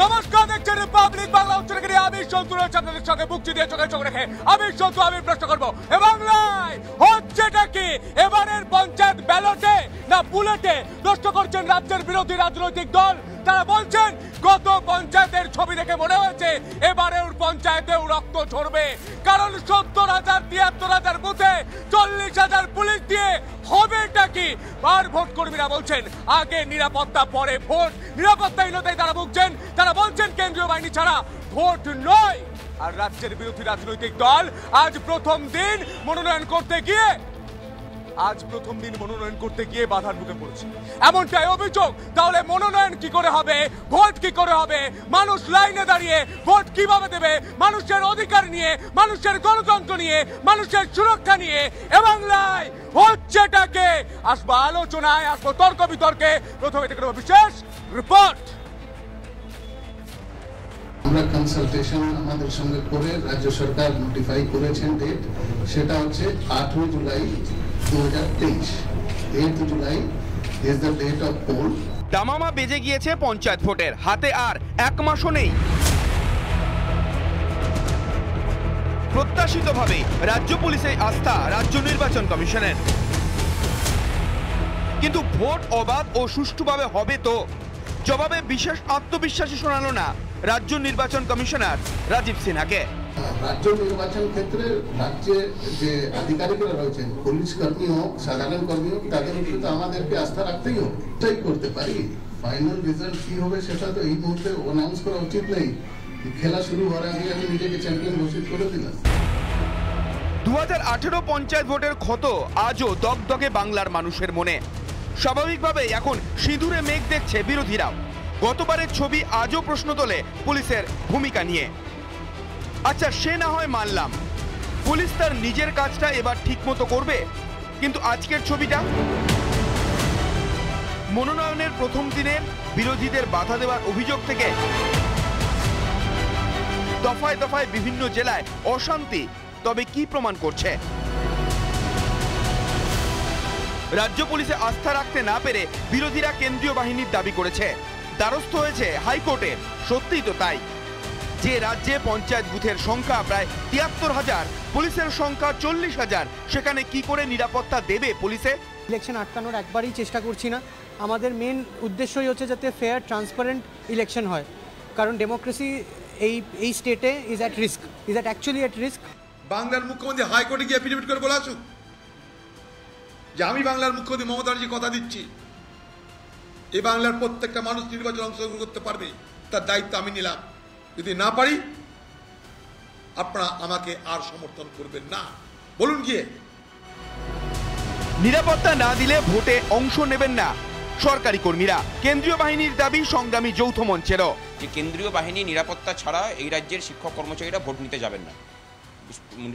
নমস্কার, দেখছেন রিপাবলিক বাংলা উচ্চারণ আমি সন্তুর আপনাদের সঙ্গে মুক্তি দিয়ে চোখে চোখ রেখে। আমি সন্তু, আমি প্রশ্ন করব, এ বাংলায় হচ্ছেটা কি? এবারের পঞ্চায়েত ব্যালটে না বুলেটে? নষ্ট করছেন রাজ্যের বিরোধী রাজনৈতিক দল। তারা বলছেন, গত পঞ্চায়েতের ছবি দেখে মনে হয়েছে এবারেও পঞ্চায়েতেও রক্ত ঝরবে। কারণ সত্তর হাজার, তিয়াত্তর হাজার বুথে চল্লিশ হাজার পুলিশ দিয়ে হবেটা কি বার ভোট কর্মীরা বলছেন, আগে নিরাপত্তা, পরে ভোট। নিরাপত্তাহীনতায় তারা ভুগছেন। তারা বলছেন, কেন্দ্রীয় বাহিনী ছাড়া ভোট নয়। আর রাজ্যের বিরোধী রাজনৈতিক দল আজ প্রথম দিন মনোনয়ন করতে গিয়ে আজ প্রথম দিন মনোনয়ন করতে গিয়ে বাধার মুখে পড়েছে। এমনটাই অভিযোগ। তাহলে মনোনয়ন কি করে হবে? ভোট কি করে হবে? মানুষ লাইনে দাঁড়িয়ে ভোট কীভাবে দেবে? মানুষের অধিকার নিয়ে, মানুষের গণতন্ত্র নিয়ে, মানুষের সুরক্ষা নিয়ে, এ বাংলায় হচ্ছেটাকে আসব আলোচনায়, আসব তর্ক বিতর্কে। প্রথমে নেব বিশেষ রিপোর্ট আমরা কনসালটেশন আমাদের সঙ্গে করে রাজ্য সরকার নোটিফাই করেছেন ডেট সেটা হচ্ছে আঠেরো জুলাই দামামা বেজে গিয়েছে পঞ্চায়েত ভোটের, হাতে আর এক মাসও নেই। প্রত্যাশিতভাবে রাজ্য পুলিশে আস্থা রাজ্য নির্বাচন কমিশনের। কিন্তু ভোট অবাধ ও সুষ্ঠুভাবে হবে তো? জবাবে বিশেষ আত্মবিশ্বাসী শোনালো না রাজ্য নির্বাচন কমিশনার রাজীব সিনহাকে। রাজ্য নির্বাচন ক্ষেত্রে রাজ্যে যে আধিকারিকরা রয়েছেন, পুলিশ কর্মী হোক সাধারণ কর্মী হোক তাদের উপরে তো আমাদেরকে আস্থা রাখতেই হোক এটাই করতে পারি। ফাইনাল রেজাল্ট কি হবে সেটা তো এই মুহূর্তে অ্যানাউন্স করা উচিত নেই। খেলা শুরু হওয়ার আগে আমি নিজেকে চ্যাম্পিয়ন ঘোষিত করে দিলাম। দু হাজার পঞ্চায়েত ভোটের ক্ষত আজও দগদগে বাংলার মানুষের মনে। স্বাভাবিকভাবে এখন সিঁদুরে মেঘ দেখছে বিরোধীরাও। গতবারের ছবি আজও প্রশ্ন তোলে পুলিশের ভূমিকা নিয়ে। আচ্ছা সে না হয় মানলাম। পুলিশ তার নিজের কাজটা এবার ঠিকমতো করবে? কিন্তু আজকের ছবিটা? মনোনয়নের প্রথম দিনের বিরোধীদের বাধা দেওয়ার অভিযোগ থেকে দফায় দফায় বিভিন্ন জেলায় অশান্তি। তবে কি প্রমাণ করছে? রাজ্য পুলিশে আস্থা রাখতে না পেরে বিরোধীরা কেন্দ্রীয় বাহিনীর দাবি করেছে। দ্বারস্থ হয়েছে হাইকোর্টের সত্যিই তো তাই। যে রাজ্যে পঞ্চায়েত বুথের সংখ্যা প্রায় তিয়াত্তর হাজার পুলিশের সংখ্যা চল্লিশ হাজার সেখানে কি করে নিরাপত্তা দেবে পুলিশে? ইলেকশন আটকানোর একবারই চেষ্টা করছি না। আমাদের মেন উদ্দেশ্যই হচ্ছে যাতে ফেয়ার ট্রান্সপারেন্ট ইলেকশন হয়। কারণ ডেমোক্রেসি এই এই স্টেটে is at risk is at actually at risk বাংলার মুখ্যমন্ত্রী হাইকোর্টে গিয়ে এফিডেভিট করে বলে আসুক। যে আমি বাংলার মুখ্যমন্ত্রী মমতা ব্যানার্জি কথা দিচ্ছি। এই বাংলার প্রত্যেকটা মানুষ নির্বাচনে অংশগ্রহণ করতে পারবে তার দায়িত্ব আমি নিলাম। যদি না পারি আপনারা আমাকে আর সমর্থন করবেন না। বলুন গিয়ে। নিরাপত্তা না দিলে ভোটে অংশ নেবেন না সরকারি কর্মীরা। কেন্দ্রীয় বাহিনীর দাবি সংগ্রামী যৌথ মঞ্চেরও। যে কেন্দ্রীয় বাহিনী নিরাপত্তা ছাড়া এই রাজ্যের শিক্ষক কর্মচারীরা ভোট নিতে যাবেন না।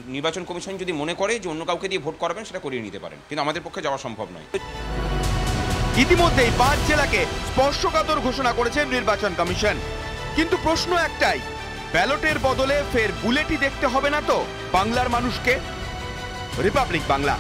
নির্বাচন কমিশন যদি মনে করে যে অন্য কাউকে দিয়ে ভোট করাবেন সেটা করিয়ে নিতে পারেন। কিন্তু আমাদের পক্ষে যাওয়া সম্ভব নয়। ইতিমধ্যেই পাঁচ জেলাকে স্পর্শকাতর ঘোষণা করেছে নির্বাচন কমিশন। কিন্তু প্রশ্ন একটাই, ব্যালটের বদলে ফের বুলেটই দেখতে হবে না তো? বাংলার মানুষকে? রিপাবলিক বাংলা।